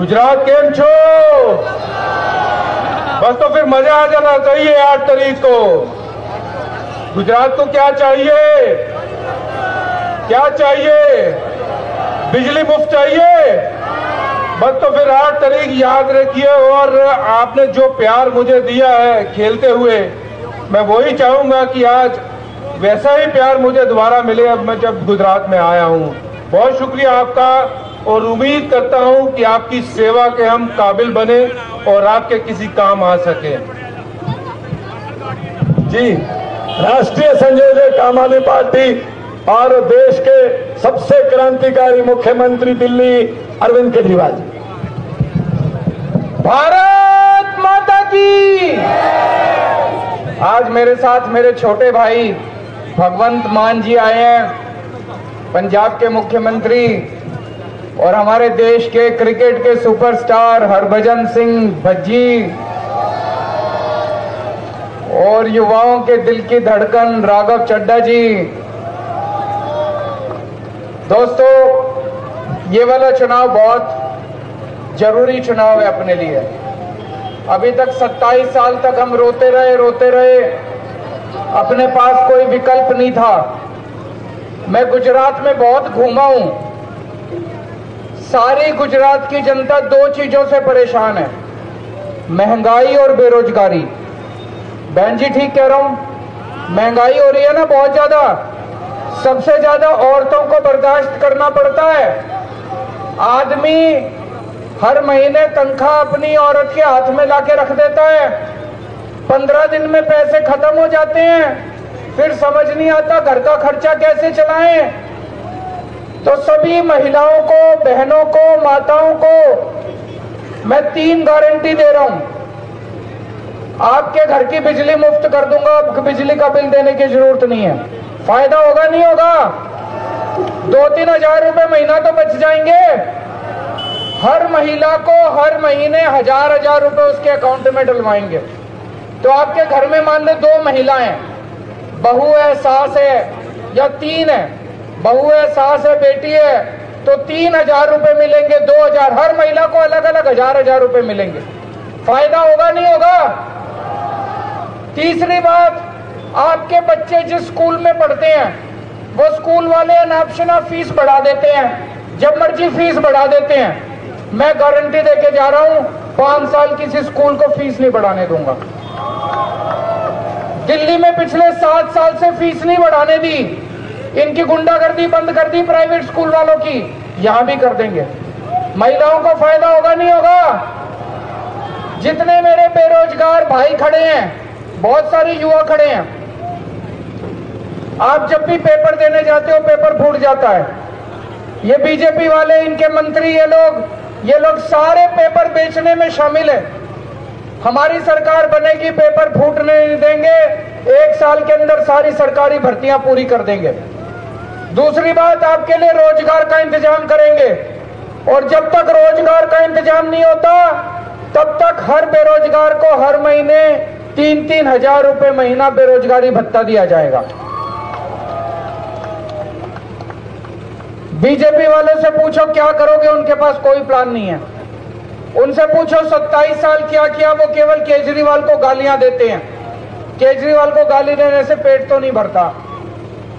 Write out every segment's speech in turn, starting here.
गुजरात केम छो? बस तो फिर मज़ा आ जाना चाहिए आठ तारीख को। गुजरात को क्या चाहिए? क्या चाहिए? बिजली मुफ़्त चाहिए? बस तो फिर आठ तारीख याद रखिए, और आपने जो प्यार मुझे दिया है खेलते हुए, मैं वही चाहूँगा कि आज वैसा ही प्यार मुझे दोबारा मिले अब मैं जब गुजरात में आया हूँ। बहुत शुक्रिया आपका। और उम्मीद करता हूँ कि आपकी सेवा के हम काबिल बने और आपके किसी काम आ सके। जी राष्ट्रीय संयोजक आम आदमी पार्टी और देश के सबसे क्रांतिकारी मुख्यमंत्री दिल्ली अरविंद केजरीवाल जी। भारत माता की। आज मेरे साथ मेरे छोटे भाई भगवंत मान जी आए हैं पंजाब के मुख्यमंत्री और हमारे देश के क्रिकेट के सुपरस्टार हरभजन सिंह भज्जी और युवाओं के दिल की धड़कन राघव चड्डा जी। दोस्तों, ये वाला चुनाव बहुत ज़रूरी चुनाव है अपने लिए। अभी तक 27 साल तक हम रोते रहे रोते रहे। अपने पास कोई विकल्प नहीं था। मैं गुजरात में बहुत घूमा हूँ। सारी गुजरात की जनता दो चीज़ों से परेशान है। महँगाई और बेरोजगारी। बहन जी, ठीक कह रहा हूँ। महँगाई हो रही है ना बहुत ज़्यादा। सबसे ज़्यादा औरतों को बर्दाश्त करना पड़ता है। आदमी हर महीने तनख्वाह अपनी औरत के हाथ में लाके रख देता है। पंद्रह दिन में पैसे खत्म हो जाते हैं। फिर समझ नहीं आता घर का खर्चा कैसे चलाएँ। तो सभी महिलाओं को, बहनों को, माताओं को मैं तीन गारंटी दे रहा हूँ। आपके घर की बिजली मुफ़्त कर दूँगा, अब बिजली का बिल देने की ज़रूरत नहीं है। फ़ायदा होगा नहीं होगा? दो तीन हज़ार रुपए महीना तो बच जाएँगे। हर महिला को हर महीने हज़ार हज़ार रुपए उसके अकाउंट में डलवाएँगे। तो आपके घर में मान लो दो महिलाएँ, बहू है, सास है, या तीन है बहू है, सास है, बेटी है तो तीन हज़ार रुपए मिलेंगे, दो हज़ार। हर महिला को अलग अलग हज़ार हज़ार रुपए मिलेंगे। फ़ायदा होगा, नहीं होगा? तीसरी बात, आपके बच्चे जिस स्कूल में पढ़ते हैं, वो स्कूल वाले अनापशना फ़ीस बढ़ा देते हैं, जब मर्ज़ी फ़ीस बढ़ा देते हैं। मैं गारंटी देके जा रहा हूँ, पाँच साल किसी स्कूल को फ़ीस नहीं बढ़ाने दूँगा। दिल्ली में पिछले सात साल से फ़ीस नहीं बढ़ाने दी। इनकी गुंडागर्दी बंद कर दी प्राइवेट स्कूल वालों की। यहाँ भी कर देंगे। महिलाओं को फ़ायदा होगा नहीं होगा? जितने मेरे बेरोजगार भाई खड़े हैं, बहुत सारे युवा खड़े हैं, आप जब भी पेपर देने जाते हो, पेपर फूट जाता है। ये बीजेपी वाले, इनके मंत्री, ये लोग ये लोग सारे पेपर बेचने में शामिल है। हमारी सरकार बनेगी, पेपर फूटने देंगे, एक साल के अंदर सारी सरकारी भर्तियाँ पूरी कर देंगे। दूसरी बात, आपके लिए रोज़गार का इंतज़ाम करेंगे। और जब तक रोज़गार का इंतज़ाम नहीं होता, तब तक हर बेरोजगार को हर महीने तीन तीन हज़ार रुपए महीना बेरोजगारी भत्ता दिया जाएगा। बीजेपी वालों से पूछो, क्या करोगे? उनके पास कोई प्लान नहीं है। उनसे पूछो 27 साल क्या किया? वो केवल केजरीवाल को गालियाँ देते हैं। केजरीवाल को गाली देने से पेट तो नहीं भरता।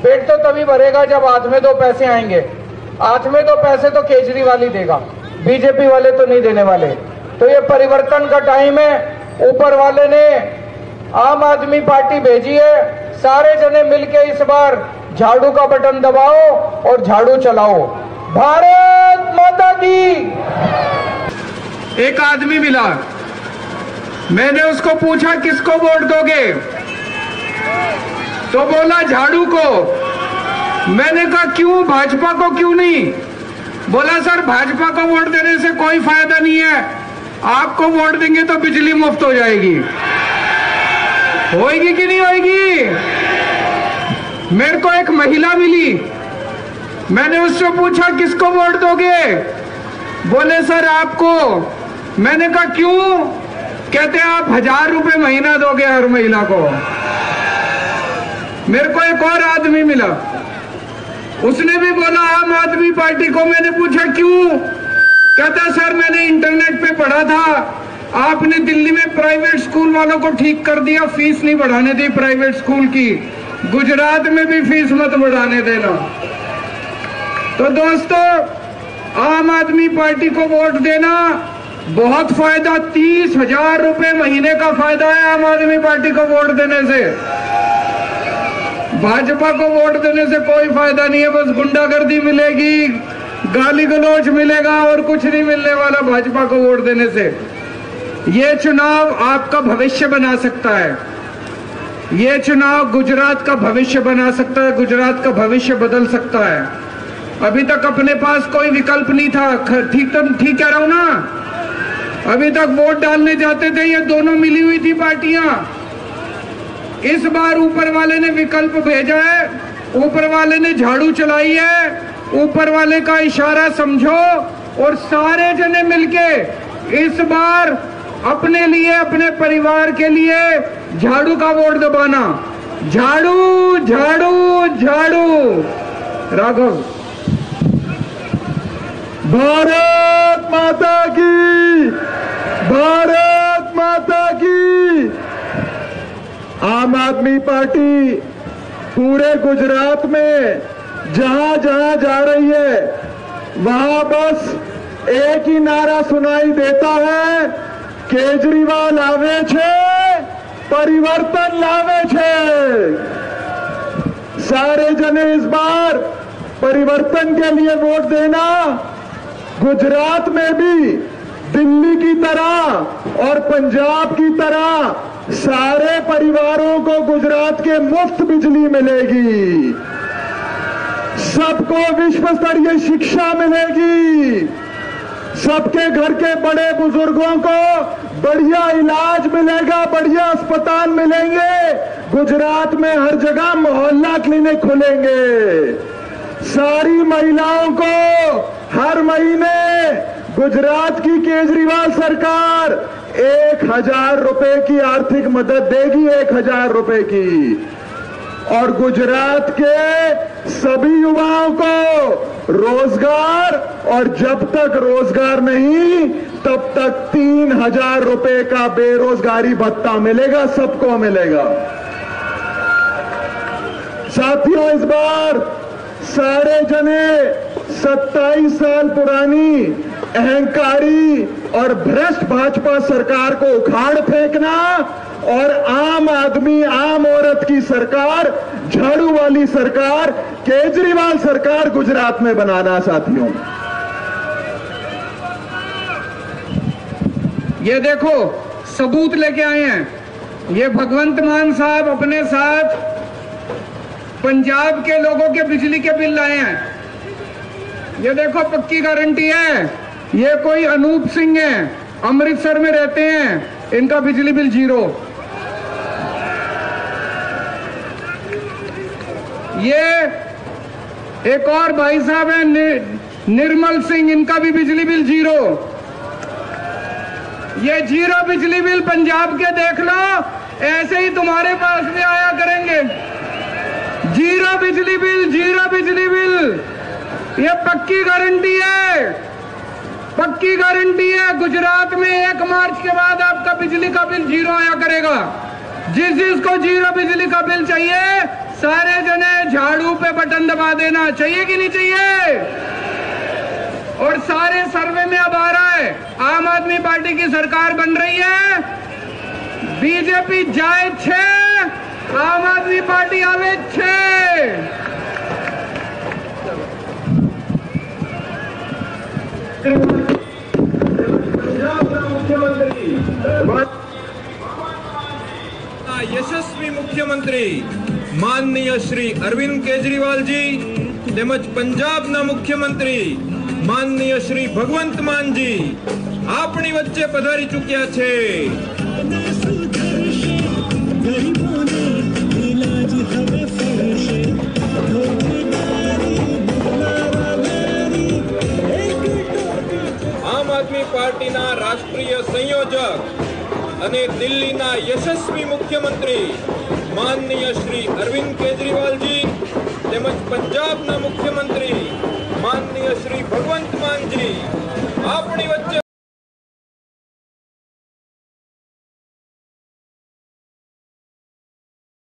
पेट तो तभी भरेगा जब हाथ में दो पैसे आएँगे। हाथ में दो पैसे तो केजरीवाल ही देगा। बीजेपी वाले तो नहीं देने वाले। तो ये परिवर्तन का टाइम है। ऊपर वाले ने आम आदमी पार्टी भेजी है। सारे जने मिलके इस बार झाड़ू का बटन दबाओ और झाड़ू चलाओ। भारत माता की। एक आदमी मिला। मैंने उसको पूछा, किसको वोट दोगे? तो बोला, झाड़ू को। मैंने कहा, क्यों? भाजपा को क्यों नहीं? बोला, सर, भाजपा को वोट देने से कोई फ़ायदा नहीं है। आपको वोट देंगे तो बिजली मुफ़्त हो जाएगी। होएगी कि नहीं होएगी? मेरे को एक महिला मिली। मैंने उससे पूछा, किसको वोट दोगे? बोले, सर, आपको। मैंने कहा, क्यों? कहते आप हज़ार रुपए महीना दोगे हर महिला को। मेरे को एक और आदमी मिला। उसने भी बोला, आम आदमी पार्टी को मैंने पूछा, क्यों? कहता, सर, मैंने इंटरनेट पे पढ़ा था। आपने दिल्ली में प्राइवेट स्कूल वालों को ठीक कर दिया, फ़ीस नहीं बढ़ाने दी प्राइवेट स्कूल की। गुजरात में भी फ़ीस मत बढ़ाने देना। तो दोस्तों, आम आदमी पार्टी को वोट देना बहुत फ़ायदा, तीस हज़ार रुपए महीने का फ़ायदा है आम आदमी पार्टी को वोट देने से। भाजपा को वोट देने से कोई फ़ायदा नहीं है, बस गुंडागर्दी मिलेगी, गाली गलौज मिलेगा और कुछ नहीं मिलने वाला भाजपा को वोट देने से। ये चुनाव आपका भविष्य बना सकता है। ये चुनाव गुजरात का भविष्य बना सकता है, गुजरात का भविष्य बदल सकता है। अभी तक अपने पास कोई विकल्प नहीं था ठीक तो ठीक कह रहा हूँ ना? अभी तक वोट डालने जाते थे, ये दोनों मिली हुई थी पार्टियाँ। इस बार ऊपर वाले ने विकल्प भेजा है। ऊपर वाले ने झाड़ू चलाई है। ऊपर वाले का इशारा समझो और सारे जने मिलके इस बार अपने लिए, अपने परिवार के लिए झाड़ू का वोट दबाना। झाड़ू झाड़ू झाड़ू। राघव। भारत माता की, भारत माता की। आम आदमी पार्टी पूरे गुजरात में जहाँ जहाँ जा रही है, वहाँ बस एक ही नारा सुनाई देता है, केजरीवाल आवे छे, परिवर्तन लावे छे। सारे जने इस बार परिवर्तन के लिए वोट देना, गुजरात में भी दिल्ली की तरह और पंजाब की तरह सारे परिवारों को गुजरात के मुफ़्त बिजली मिलेगी। सबको विश्व स्तरीय शिक्षा मिलेगी। सबके घर के बड़े बुज़ुर्गों को बढ़िया इलाज मिलेगा, बढ़िया अस्पताल मिलेंगे। गुजरात में हर जगह मोहल्ला क्लिनिक खुलेंगे। सारी महिलाओं को हर महीने गुजरात की केजरीवाल सरकार एक हज़ार रुपए की आर्थिक मदद देगी, एक हज़ार रुपए की। और गुजरात के सभी युवाओं को रोज़गार, और जब तक रोज़गार नहीं, तब तक तीन हज़ार रुपए का बेरोजगारी भत्ता मिलेगा, सबको मिलेगा। साथियों, इस बार सारे जने 27 साल पुरानी अहंकारी और भ्रष्ट भाजपा सरकार को उखाड़ फेंकना और आम आदमी, आम औरत की सरकार, झाड़ू वाली सरकार, केजरीवाल सरकार गुजरात में बनाना साथियों ये देखो, सबूत लेके आए हैं। ये भगवंत मान साहब अपने साथ पंजाब के लोगों के बिजली के बिल लाए हैं। ये देखो पक्की गारंटी है। ये कोई अनूप सिंह है। अमृतसर में रहते हैं। इनका बिजली बिल ज़ीरो। ये एक और भाई साहब है नि, निर्मल सिंह। इनका भी बिजली बिल ज़ीरो। ये ज़ीरो बिजली बिल पंजाब के देख लो। ऐसे ही तुम्हारे पास भी आया करेंगे। ज़ीरो बिजली बिल, ज़ीरो बिजली बिल। ये पक्की गारंटी है। पक्की गारंटी है। गुजरात में एक मार्च के बाद आपका बिजली का बिल ज़ीरो आया करेगा। जिस जिसको ज़ीरो बिजली का बिल चाहिए, सारे जने झाड़ू पे बटन दबा देना। चाहिए कि नहीं चाहिए? और सारे सर्वे में अब आ रहा है। आम आदमी पार्टी की सरकार बन रही है। बीजेपी जाए छे आम आदमी पार्टी आवे छे यशस्वी मुख्यमंत्री माननीय श्री अरविंद केजरीवाल जी पंजाब ना मुख्यमंत्री माननीय श्री भगवंत मान जी अपनी वच्चे पधारी चुक्या छे। આમ આદમી પાર્ટીના રાષ્ટ્રીય સંયોજક અને દિલ્હીના યશસ્વી મુખ્યમંત્રી માનનીય શ્રી અરવિંદ કેજરીવાલજી તેમજ પંજાબના મુખ્યમંત્રી માનનીય શ્રી ભગવંત માનજી આપણી વચ્ચે